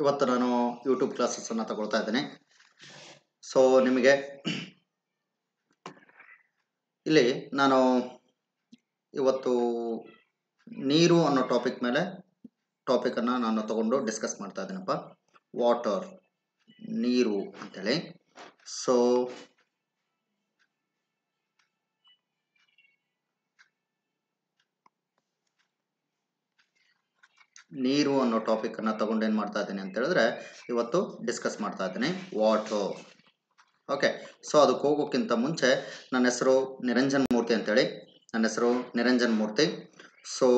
ಇವತ್ತು ನಾನು ಯೂಟ್ಯೂಬ್ ಕ್ಲಾಸಸನ್ನು ತಗೊಳ್ತಾ ಇದ್ದೀನಿ. ಸೊ ನಿಮಗೆ ಇಲ್ಲಿ ನಾನು ಇವತ್ತು ನೀರು ಅನ್ನೋ ಟಾಪಿಕ್ ಮೇಲೆ ಟಾಪಿಕನ್ನು ನಾನು ತಗೊಂಡು ಡಿಸ್ಕಸ್ ಮಾಡ್ತಾ ಇದ್ದೀನಪ್ಪ. ವಾಟರ್ ನೀರು ಅಂತೇಳಿ. ಸೊ ನೀರು ಅನ್ನೋ ಟಾಪಿಕನ್ನು ತಗೊಂಡು ಏನು ಮಾಡ್ತಾ ಇದ್ದೀನಿ ಅಂತ ಹೇಳಿದ್ರೆ ಇವತ್ತು ಡಿಸ್ಕಸ್ ಮಾಡ್ತಾ ಇದ್ದೀನಿ ವಾಟರ್ ಓಕೆ ಸೊ ಅದಕ್ಕೆ ಹೋಗೋಕ್ಕಿಂತ ಮುಂಚೆ ನನ್ನ ಹೆಸರು ನಿರಂಜನ್ ಮೂರ್ತಿ ಅಂತೇಳಿ. ನನ್ನ ಹೆಸರು ನಿರಂಜನ್ ಮೂರ್ತಿ. ಸೊ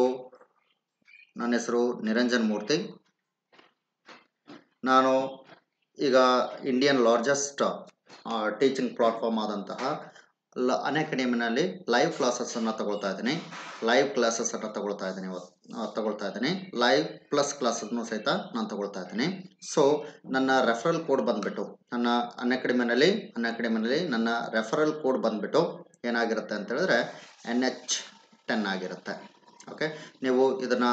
ನನ್ನ ಹೆಸರು ನಿರಂಜನ್ ಮೂರ್ತಿ. ನಾನು ಈಗ ಇಂಡಿಯನ್ ಲಾರ್ಜೆಸ್ಟ್ ಟೀಚಿಂಗ್ ಪ್ಲಾಟ್ಫಾರ್ಮ್ ಆದಂತಹ ಲ ಅನ್ಅಕಾಡೆಮಿನಲ್ಲಿ ಲೈವ್ ಕ್ಲಾಸಸ್ಸನ್ನು ತಗೊಳ್ತಾ ಇದ್ದೀನಿ. ಲೈವ್ ಕ್ಲಾಸಸ್ಸನ್ನು ತಗೊಳ್ತಾ ಇದ್ದೀನಿ ತಗೊಳ್ತಾ ಇದ್ದೀನಿ. ಲೈವ್ ಪ್ಲಸ್ ಕ್ಲಾಸನ್ನು ಸಹಿತ ನಾನು ತಗೊಳ್ತಾ ಇದ್ದೀನಿ. ಸೊ ನನ್ನ ರೆಫರಲ್ ಕೋಡ್ ಬಂದುಬಿಟ್ಟು, ನನ್ನ ಅನ್ಅಕಾಡೆಮಿನಲ್ಲಿ ಅನ್ಅಕಾಡೆಮಿನಲ್ಲಿ ನನ್ನ ರೆಫರಲ್ ಕೋಡ್ ಬಂದುಬಿಟ್ಟು ಏನಾಗಿರುತ್ತೆ ಅಂತ ಹೇಳಿದ್ರೆ ಎನ್ ಎಚ್ ಟೆನ್ ಆಗಿರುತ್ತೆ. ಓಕೆ ನೀವು ಇದನ್ನು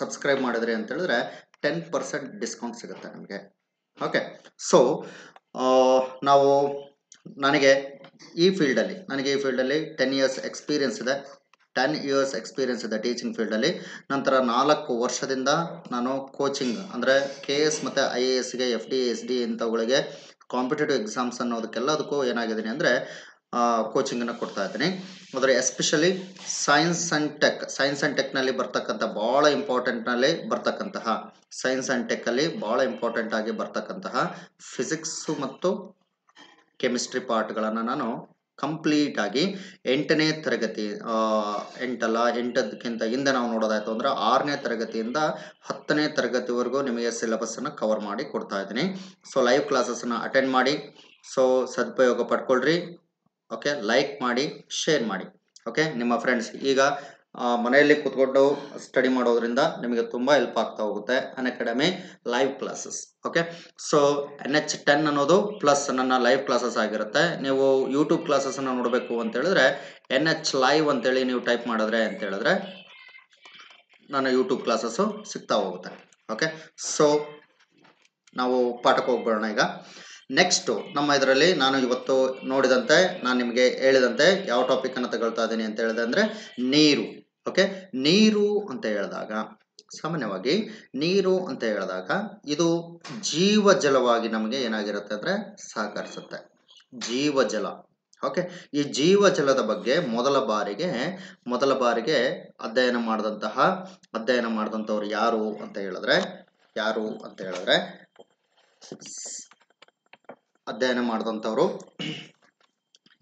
ಸಬ್ಸ್ಕ್ರೈಬ್ ಮಾಡಿದ್ರಿ ಅಂತ ಹೇಳಿದ್ರೆ ಟೆನ್ ಪರ್ಸೆಂಟ್ ಡಿಸ್ಕೌಂಟ್ ಸಿಗುತ್ತೆ ನಮಗೆ. ಓಕೆ ಸೊ ನಾವು, ನನಗೆ ಈ ಫೀಲ್ಡಲ್ಲಿ, ನನಗೆ ಈ ಫೀಲ್ಡಲ್ಲಿ ಟೆನ್ ಇಯರ್ಸ್ ಎಕ್ಸ್ಪೀರಿಯನ್ಸ್ ಇದೆ. ಟೆನ್ ಇಯರ್ಸ್ ಎಕ್ಸ್ಪೀರಿಯನ್ಸ್ ಇದೆ ಟೀಚಿಂಗ್ ಫೀಲ್ಡಲ್ಲಿ. ನಂತರ ನಾಲ್ಕು ವರ್ಷದಿಂದ ನಾನು ಕೋಚಿಂಗ್ ಅಂದರೆ ಕೆ ಎಸ್ ಮತ್ತು ಐ ಎ ಎಸ್ಗೆ ಎಫ್ ಡಿ ಎಸ್ ಡಿ ಇಂಥವುಗಳಿಗೆ ಕಾಂಪಿಟೇಟಿವ್ ಎಕ್ಸಾಮ್ಸ್ ಅನ್ನೋದಕ್ಕೆಲ್ಲದಕ್ಕೂ ಏನಾಗಿದ್ದೀನಿ ಅಂದರೆ ಕೋಚಿಂಗನ್ನು ಕೊಡ್ತಾ ಇದ್ದೀನಿ. ಆದರೆ especially science and tech science and ಟೆಕ್ನಲ್ಲಿ ಬರ್ತಕ್ಕಂಥ ಭಾಳ ಇಂಪಾರ್ಟೆಂಟ್ನಲ್ಲಿ ಬರ್ತಕ್ಕಂತಹ ಸೈನ್ಸ್ ಆ್ಯಂಡ್ ಟೆಕ್ಕಲ್ಲಿ ಭಾಳ ಇಂಪಾರ್ಟೆಂಟ್ ಆಗಿ ಬರ್ತಕ್ಕಂತಹ ಫಿಸಿಕ್ಸು ಮತ್ತು ಕೆಮಿಸ್ಟ್ರಿ ಪಾರ್ಟ್ಗಳನ್ನು ನಾನು ಕಂಪ್ಲೀಟ್ ಆಗಿ ಎಂಟನೇ ತರಗತಿ ಎಂಟಲ್ಲ ಎಂಟದಕ್ಕಿಂತ ಹಿಂದೆ ನಾವು ನೋಡೋದಾಯ್ತು ಅಂದ್ರೆ ಆರನೇ ತರಗತಿಯಿಂದ ಹತ್ತನೇ ತರಗತಿವರೆಗೂ ನಿಮಗೆ ಸಿಲೆಬಸ್ಸನ್ನು ಕವರ್ ಮಾಡಿ ಕೊಡ್ತಾ ಇದ್ದೀನಿ. ಸೊ ಲೈವ್ ಕ್ಲಾಸಸ್ಸನ್ನು ಅಟೆಂಡ್ ಮಾಡಿ. ಸೊ ಸದುಪಯೋಗ ಪಡ್ಕೊಳ್ರಿ. ಓಕೆ ಲೈಕ್ ಮಾಡಿ ಶೇರ್ ಮಾಡಿ. ಓಕೆ ನಿಮ್ಮ ಫ್ರೆಂಡ್ಸ್ ಈಗ ಮನೆಯಲ್ಲಿ ಕೂತ್ಕೊಂಡು ಸ್ಟಡಿ ಮಾಡೋದ್ರಿಂದ ನಿಮಗೆ ತುಂಬ ಹೆಲ್ಪ್ ಆಗ್ತಾ ಹೋಗುತ್ತೆ Unacademy live classes okay so N H ten ಅನ್ನೋದು ಪ್ಲಸ್ ನನ್ನ ಲೈವ್ ಕ್ಲಾಸಸ್ ಆಗಿರುತ್ತೆ. ನೀವು ಯೂಟ್ಯೂಬ್ ಕ್ಲಾಸಸ್ಸನ್ನು ನೋಡಬೇಕು ಅಂತ ಹೇಳಿದ್ರೆ ಎನ್ ಎಚ್ ಲೈವ್ ಅಂತೇಳಿ ನೀವು ಟೈಪ್ ಮಾಡಿದ್ರೆ ಅಂತ ಹೇಳಿದ್ರೆ ನನ್ನ ಯೂಟ್ಯೂಬ್ ಕ್ಲಾಸಸ್ಸು ಸಿಗ್ತಾ ಹೋಗುತ್ತೆ ಓಕೆ ಸೊ ನಾವು ಪಾಠಕ್ಕೆ ಹೋಗ್ಬಿಡೋಣ ಈಗ. ನೆಕ್ಸ್ಟು ನಮ್ಮ ಇದರಲ್ಲಿ ನಾನು ಇವತ್ತು ನೋಡಿದಂತೆ, ನಾನು ನಿಮಗೆ ಹೇಳಿದಂತೆ ಯಾವ ಟಾಪಿಕನ್ನು ತಗೊಳ್ತಾ ಇದ್ದೀನಿ ಅಂತ ಹೇಳಿದೆ ಅಂದರೆ, ನೀರು. ಓಕೆ ನೀರು ಅಂತ ಹೇಳಿದಾಗ, ಸಾಮಾನ್ಯವಾಗಿ ನೀರು ಅಂತ ಹೇಳಿದಾಗ ಇದು ಜೀವಜಲವಾಗಿ ನಮಗೆ ಏನಾಗಿರುತ್ತೆ ಅಂದರೆ ಸಹಕರಿಸುತ್ತೆ. ಜೀವಜಲ ಓಕೆ ಈ ಜೀವಜಲದ ಬಗ್ಗೆ ಮೊದಲ ಬಾರಿಗೆ ಮೊದಲ ಬಾರಿಗೆ ಅಧ್ಯಯನ ಮಾಡಿದಂತಹ, ಅಧ್ಯಯನ ಮಾಡಿದಂಥವ್ರು ಯಾರು ಅಂತ ಹೇಳಿದ್ರೆ, ಯಾರು ಅಂತ ಹೇಳಿದ್ರೆ ಅಧ್ಯಯನ ಮಾಡಿದಂಥವ್ರು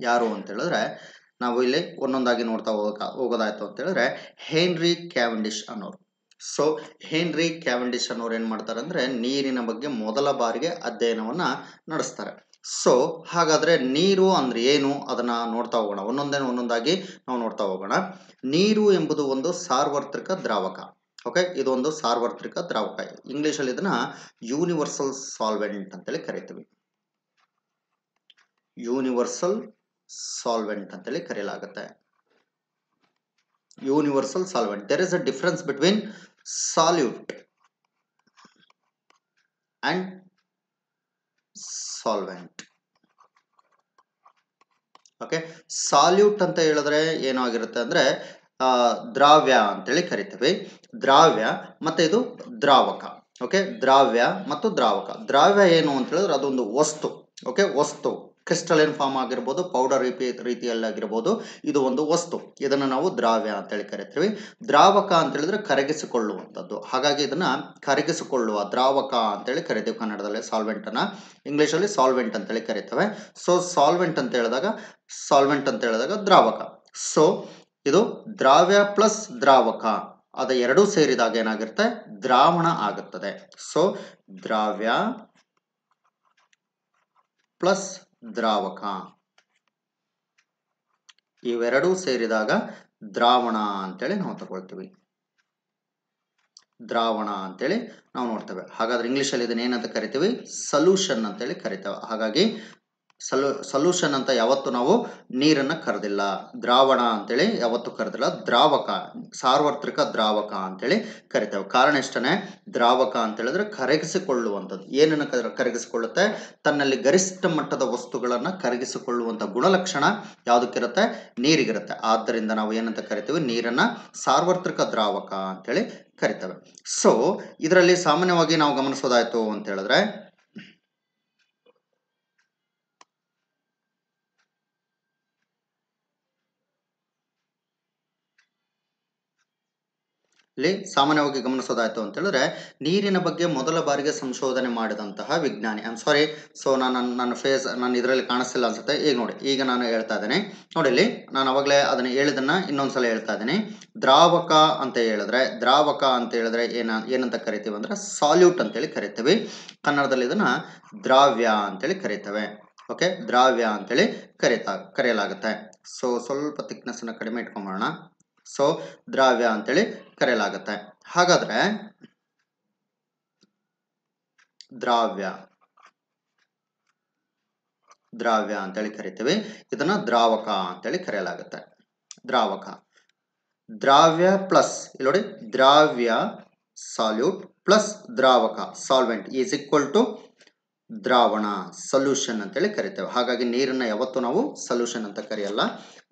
ಯಾರು ಅಂತ ಹೇಳಿದ್ರೆ ನಾವು ಇಲ್ಲಿ ಒಂದೊಂದಾಗಿ ನೋಡ್ತಾ ಹೋಗ ಹೋಗೋದಾಯ್ತು ಅಂತ ಹೇಳಿದ್ರೆ ಹೆನ್ರಿ ಕ್ಯಾವೆಂಡಿಶ್ ಅನ್ನೋರು. ಸೊ ಹೆನ್ರಿ ಕ್ಯಾವೆಂಡಿಶ್ ಅನ್ನೋರು ಏನು ಮಾಡ್ತಾರೆ ಅಂದ್ರೆ ನೀರಿನ ಬಗ್ಗೆ ಮೊದಲ ಬಾರಿಗೆ ಅಧ್ಯಯನವನ್ನು ನಡೆಸ್ತಾರೆ. ಸೊ ಹಾಗಾದರೆ ನೀರು ಅಂದ್ರೆ ಏನು? ಅದನ್ನ ನೋಡ್ತಾ ಹೋಗೋಣ. ಒಂದೊಂದೇ ಒಂದೊಂದಾಗಿ ನಾವು ನೋಡ್ತಾ ಹೋಗೋಣ. ನೀರು ಎಂಬುದು ಒಂದು ಸಾರ್ವತ್ರಿಕ ದ್ರಾವಕ. ಓಕೆ ಇದೊಂದು ಸಾರ್ವತ್ರಿಕ ದ್ರಾವಕ. ಇಂಗ್ಲೀಷಲ್ಲಿ ಇದನ್ನ ಯೂನಿವರ್ಸಲ್ ಸಾಲ್ವೆಂಟ್ ಅಂತೇಳಿ ಕರಿತೀವಿ. ಯೂನಿವರ್ಸಲ್ ಸಾಲ್ವೆಂಟ್ ಅಂತೇಳಿ ಕರೆಯಲಾಗುತ್ತೆ. Universal solvent there is a difference between solute and solvent okay solute ಅಂತ ಹೇಳಿದ್ರೆ ಏನಾಗಿರುತ್ತೆ ಅಂದ್ರೆ ದ್ರಾವ್ಯ ಅಂತೇಳಿ ಕರಿತೀವಿ. ದ್ರಾವ್ಯ ಮತ್ತೆ ಇದು ದ್ರಾವಕ. ಓಕೆ ದ್ರಾವ್ಯ ಮತ್ತು ದ್ರಾವಕ. ದ್ರಾವ್ಯ ಏನು ಅಂತ ಹೇಳಿದ್ರೆ ಅದೊಂದು ವಸ್ತು. ಓಕೆ ವಸ್ತು. ಕ್ರಿಸ್ಟಲಿನ್ ಫಾರ್ಮ್ ಆಗಿರ್ಬೋದು, ಪೌಡರ್ ರೀತಿ, ರೀತಿಯಲ್ಲಾಗಿರ್ಬೋದು, ಇದು ಒಂದು ವಸ್ತು. ಇದನ್ನು ನಾವು ದ್ರಾವ್ಯ ಅಂತೇಳಿ ಕರಿತೀವಿ. ದ್ರಾವಕ ಅಂತ ಹೇಳಿದ್ರೆ ಕರಗಿಸಿಕೊಳ್ಳುವಂಥದ್ದು. ಹಾಗಾಗಿ ಇದನ್ನು ಕರಗಿಸಿಕೊಳ್ಳುವ ದ್ರಾವಕ ಅಂತೇಳಿ ಕರಿತೀವಿ ಕನ್ನಡದಲ್ಲಿ ಸಾಲ್ವೆಂಟನ್ನು ಇಂಗ್ಲೀಷಲ್ಲಿ ಸಾಲ್ವೆಂಟ್ ಅಂತೇಳಿ ಕರಿತೇವೆ. ಸೊ ಸಾಲ್ವೆಂಟ್ ಅಂತ ಹೇಳಿದಾಗ ಸಾಲ್ವೆಂಟ್ ಅಂತ ಹೇಳಿದಾಗ ದ್ರಾವಕ. ಸೊ ಇದು ದ್ರಾವ್ಯ ಪ್ಲಸ್ ದ್ರಾವಕ. ಅದ ಎರಡೂ ಸೇರಿದಾಗ ಏನಾಗಿರುತ್ತೆ? ದ್ರಾವಣ ಆಗುತ್ತದೆ. ಸೊ ದ್ರಾವ್ಯ ಪ್ಲಸ್ ದ್ರಾವಕ. ಇವೆರಡೂ ಸೇರಿದಾಗ ದ್ರಾವಣ ಅಂತೇಳಿ ನಾವು ತಗೊಳ್ತೀವಿ. ದ್ರಾವಣ ಅಂತೇಳಿ ನಾವು ನೋಡ್ತೇವೆ. ಹಾಗಾದ್ರೆ ಇಂಗ್ಲಿಷಲ್ಲಿ ಇದನ್ನ ಏನಂತ ಕರಿತೀವಿ? ಸೊಲ್ಯೂಷನ್ ಅಂತೇಳಿ ಕರಿತೇವೆ. ಹಾಗಾಗಿ ಸಲು ಸೊಲ್ಯೂಷನ್ ಅಂತ ಯಾವತ್ತು ನಾವು ನೀರನ್ನು ಕರೆದಿಲ್ಲ. ದ್ರಾವಣ ಅಂತೇಳಿ ಯಾವತ್ತು ಕರೆದಿಲ್ಲ. ದ್ರಾವಕ ಸಾರ್ವತ್ರಿಕ ದ್ರಾವಕ ಅಂತೇಳಿ ಕರಿತೇವೆ. ಕಾರಣ ಇಷ್ಟನೇ ದ್ರಾವಕ ಅಂತ ಹೇಳಿದ್ರೆ ಕರಗಿಸಿಕೊಳ್ಳುವಂಥದ್ದು. ಏನನ್ನು ಕರ- ಕರಗಿಸಿಕೊಳ್ಳುತ್ತೆ? ತನ್ನಲ್ಲಿ ಗರಿಷ್ಠ ಮಟ್ಟದ ವಸ್ತುಗಳನ್ನು ಕರಗಿಸಿಕೊಳ್ಳುವಂಥ ಗುಣಲಕ್ಷಣ ಯಾವುದಕ್ಕಿರುತ್ತೆ? ನೀರಿಗಿರುತ್ತೆ. ಆದ್ದರಿಂದ ನಾವು ಏನಂತ ಕರಿತೀವಿ? ನೀರನ್ನು ಸಾರ್ವತ್ರಿಕ ದ್ರಾವಕ ಅಂತೇಳಿ ಕರಿತೇವೆ. ಸೊ ಇದರಲ್ಲಿ ಸಾಮಾನ್ಯವಾಗಿ ನಾವು ಗಮನಿಸೋದಾಯ್ತು ಅಂತ ಹೇಳಿದ್ರೆ ಇಲ್ಲಿ ಸಾಮಾನ್ಯವಾಗಿ ಗಮನಿಸೋದಾಯ್ತು ಅಂತ ಹೇಳಿದ್ರೆ, ನೀರಿನ ಬಗ್ಗೆ ಮೊದಲ ಬಾರಿಗೆ ಸಂಶೋಧನೆ ಮಾಡಿದಂತಹ ವಿಜ್ಞಾನಿ ಐಮ್ ಸಾರಿ ಸೊ ನಾನು ನನ್ನ ಫೇಸ್ ನಾನು ಇದರಲ್ಲಿ ಕಾಣಿಸ್ತಿಲ್ಲ ಅನ್ಸುತ್ತೆ. ಈಗ ನೋಡಿ, ಈಗ ನಾನು ಹೇಳ್ತಾ ಇದ್ದೇನೆ. ನೋಡಿ ಇಲ್ಲಿ, ನಾನು ಅವಾಗಲೇ ಅದನ್ನು ಹೇಳಿದನ್ನ ಇನ್ನೊಂದ್ಸಲ ಹೇಳ್ತಾ ಇದ್ದೀನಿ. ದ್ರಾವಕ ಅಂತ ಹೇಳಿದ್ರೆ, ದ್ರಾವಕ ಅಂತ ಹೇಳಿದ್ರೆ ಏನ, ಏನಂತ ಕರಿತೀವಿ ಅಂದ್ರೆ ಸಾಲ್ಯೂಟ್ ಅಂತೇಳಿ ಕರಿತೀವಿ. ಕನ್ನಡದಲ್ಲಿ ಇದನ್ನ ದ್ರಾವ್ಯ ಅಂತೇಳಿ ಕರಿತೇವೆ. ಓಕೆ ದ್ರಾವ್ಯ ಅಂತೇಳಿ ಕರೀತಾ, ಕರೆಯಲಾಗುತ್ತೆ. ಸೊ ಸ್ವಲ್ಪ thickness-ಅನ್ನ ಕಡಿಮೆ ಇಟ್ಕೊಂಬೋಣ ಸೊ ದ್ರಾವ್ಯ ಅಂತೇಳಿ ಕರೆಯಲಾಗುತ್ತೆ. ಹಾಗಾದ್ರೆ ದ್ರಾವ್ಯ ದ್ರಾವ್ಯ ಅಂತೇಳಿ ಕರಿತೀವಿ. ಇದನ್ನ ದ್ರಾವಕ ಅಂತೇಳಿ ಕರೆಯಲಾಗುತ್ತೆ. ದ್ರಾವಕ. ದ್ರಾವ್ಯ ಪ್ಲಸ್, ಇಲ್ಲಿ ನೋಡಿ, ದ್ರಾವ್ಯ ಸಾಲ್ಯೂಟ್ ಪ್ಲಸ್ ದ್ರಾವಕ ಸಾಲ್ವೆಂಟ್ ಈಸ್ ಈಕ್ವಲ್ ಟು ದ್ರಾವಣ ಸೊಲ್ಯೂಷನ್ ಅಂತೇಳಿ ಕರಿತೇವೆ. ಹಾಗಾಗಿ ನೀರನ್ನು ಯಾವತ್ತೂ ನಾವು ಸೊಲ್ಯೂಷನ್ ಅಂತ ಕರೆಯಲ್ಲ,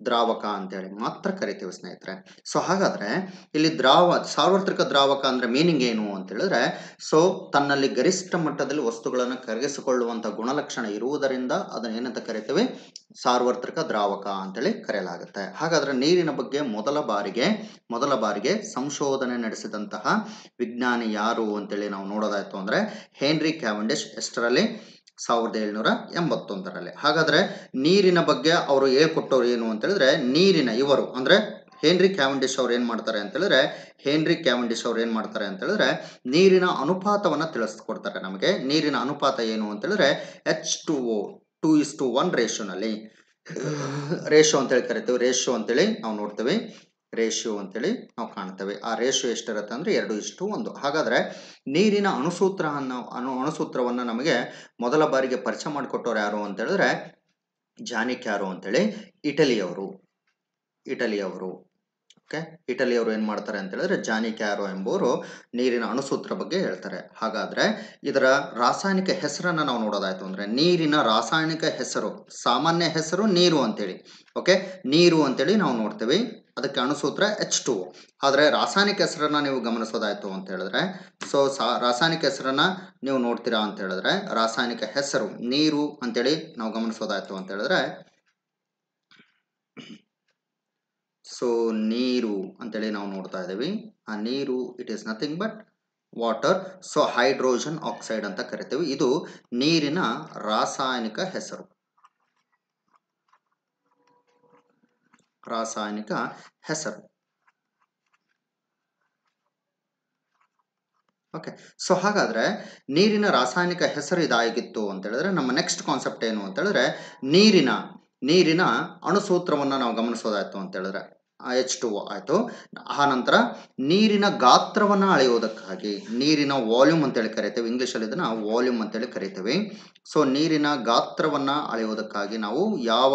ದ್ರಾವಕ ಅಂತೇಳಿ ಮಾತ್ರ ಕರಿತೀವಿ ಸ್ನೇಹಿತರೆ. ಸೊ ಹಾಗಾದ್ರೆ ಇಲ್ಲಿ ದ್ರಾವ, ಸಾರ್ವತ್ರಿಕ ದ್ರಾವಕ ಅಂದ್ರೆ ಮೀನಿಂಗ್ ಏನು ಅಂತ ಹೇಳಿದ್ರೆ ಸೊ ತನ್ನಲ್ಲಿ ಗರಿಷ್ಠ ಮಟ್ಟದಲ್ಲಿ ವಸ್ತುಗಳನ್ನು ಕರಗಿಸಿಕೊಳ್ಳುವಂಥ ಗುಣಲಕ್ಷಣ ಇರುವುದರಿಂದ ಅದನ್ನ ಏನಂತ ಕರಿತೀವಿ? ಸಾರ್ವತ್ರಿಕ ದ್ರಾವಕ ಅಂತೇಳಿ ಕರೆಯಲಾಗುತ್ತೆ. ಹಾಗಾದ್ರೆ ನೀರಿನ ಬಗ್ಗೆ ಮೊದಲ ಬಾರಿಗೆ ಮೊದಲ ಬಾರಿಗೆ ಸಂಶೋಧನೆ ನಡೆಸಿದಂತಹ ವಿಜ್ಞಾನಿ ಯಾರು ಅಂತೇಳಿ ನಾವು ನೋಡೋದಾಯ್ತು ಅಂದ್ರೆ, ಹೆನ್ರಿ ಕ್ಯಾವೆಂಡಿಶ್ ಎಷ್ಟರಲ್ಲಿ ಸಾವಿರದ ಏಳ್ನೂರ ಎಂಬತ್ತೊಂದರಲ್ಲಿ. ಹಾಗಾದ್ರೆ ನೀರಿನ ಬಗ್ಗೆ ಅವರು ಹೇಳ್ಕೊಟ್ಟವ್ರು ಏನು ಅಂತ ಹೇಳಿದ್ರೆ ನೀರಿನ ಇವರು ಅಂದ್ರೆ ಹೆನ್ರಿ ಕ್ಯಾವೆಂಡಿಶ್ ಅವ್ರು ಏನು ಮಾಡ್ತಾರೆ ಅಂತ ಹೇಳಿದ್ರೆ ಹೆನ್ರಿ ಕ್ಯಾವೆಂಡಿಶ್ ಅವ್ರು ಏನು ಮಾಡ್ತಾರೆ ಅಂತ ಹೇಳಿದ್ರೆ ನೀರಿನ ಅನುಪಾತವನ್ನ ತಿಳಿಸ್ಕೊಡ್ತಾರೆ ನಮಗೆ. ನೀರಿನ ಅನುಪಾತ ಏನು ಅಂತ ಹೇಳಿದ್ರೆ H two O two is two one ರೇಷೋನಲ್ಲಿ ratio ಅಂತೇಳಿ ಕರಿತೀವಿ ರೇಷೋ ಅಂತೇಳಿ ನಾವು ನೋಡ್ತೀವಿ. ರೇಷಿಯೋ ಅಂತೇಳಿ ನಾವು ಕಾಣ್ತೇವೆ. ಆ ರೇಷಿಯೋ ಎಷ್ಟಿರುತ್ತೆ ಅಂದರೆ ಎರಡು ಇಷ್ಟು ಒಂದು. ಹಾಗಾದರೆ ನೀರಿನ ಅಣುಸೂತ್ರ ಅನ್ನೋ ಅಣು, ಅಣುಸೂತ್ರವನ್ನು ನಮಗೆ ಮೊದಲ ಬಾರಿಗೆ ಪರಿಚಯ ಮಾಡಿಕೊಟ್ಟವ್ರು ಯಾರು ಅಂತ ಹೇಳಿದ್ರೆ ಜಾನಿಕ್ ಯಾರು ಅಂತೇಳಿ, ಇಟಲಿಯವರು. ಇಟಲಿಯವರು. ಓಕೆ ಇಟಲಿಯವರು ಏನು ಮಾಡ್ತಾರೆ ಅಂತ ಹೇಳಿದ್ರೆ ಜಾನಿ ಕ್ಯಾರೋ ಎಂಬುವರು ನೀರಿನ ಅಣುಸೂತ್ರ ಬಗ್ಗೆ ಹೇಳ್ತಾರೆ. ಹಾಗಾದರೆ ಇದರ ರಾಸಾಯನಿಕ ಹೆಸರನ್ನು ನಾವು ನೋಡೋದಾಯಿತು ಅಂದರೆ ನೀರಿನ ರಾಸಾಯನಿಕ ಹೆಸರು, ಸಾಮಾನ್ಯ ಹೆಸರು ನೀರು ಅಂತೇಳಿ. ಓಕೆ ನೀರು ಅಂತೇಳಿ ನಾವು ನೋಡ್ತೀವಿ. ಅದಕ್ಕೆ ಅಣುಸೂತ್ರ ಎಚ್ ಟು ಆದರೆ ರಾಸಾಯನಿಕ ಹೆಸರನ್ನ ನೀವು ಗಮನಿಸೋದಾಯ್ತು ಅಂತ ಹೇಳಿದ್ರೆ ಸೊ ಸಾ, ರಾಸಾಯನಿಕ ಹೆಸರನ್ನ ನೀವು ನೋಡ್ತೀರಾ ಅಂತ ಹೇಳಿದ್ರೆ, ರಾಸಾಯನಿಕ ಹೆಸರು, ನೀರು ಅಂತೇಳಿ ನಾವು ಗಮನಿಸೋದಾಯ್ತು ಅಂತ ಹೇಳಿದ್ರೆ ಸೊ ನೀರು ಅಂತೇಳಿ ನಾವು ನೋಡ್ತಾ ಇದ್ದೀವಿ. ಆ ನೀರು it is nothing but water so hydrogen oxide ಅಂತ ಕರಿತೀವಿ. ಇದು ನೀರಿನ ರಾಸಾಯನಿಕ ಹೆಸರು. ರಾಸಾಯನಿಕ ಹೆಸರು. ಓಕೆ ಸೊ ಹಾಗಾದ್ರೆ ನೀರಿನ ರಾಸಾಯನಿಕ ಹೆಸರು ಇದಾಗಿತ್ತು ಅಂತ ಹೇಳಿದ್ರೆ ನಮ್ಮ ನೆಕ್ಸ್ಟ್ ಕಾನ್ಸೆಪ್ಟ್ ಏನು ಅಂತ ಹೇಳಿದ್ರೆ ನೀರಿನ ನೀರಿನ ಅಣುಸೂತ್ರವನ್ನು ನಾವು ಗಮನಿಸೋದಾಯ್ತು ಅಂತ ಹೇಳಿದ್ರೆ ಎಚ್ ಟು ಆಯಿತು. ಆ ನಂತರ ನೀರಿನ ಗಾತ್ರವನ್ನು ಅಳೆಯೋದಕ್ಕಾಗಿ ನೀರಿನ ವಾಲ್ಯೂಮ್ ಅಂತೇಳಿ ಕರಿತೇವೆ. ಇಂಗ್ಲೀಷಲ್ಲಿ ಇದನ್ನು ವಾಲ್ಯೂಮ್ ಅಂತೇಳಿ ಕರಿತೇವೆ. ಸೊ ನೀರಿನ ಗಾತ್ರವನ್ನು ಅಳೆಯೋದಕ್ಕಾಗಿ ನಾವು ಯಾವ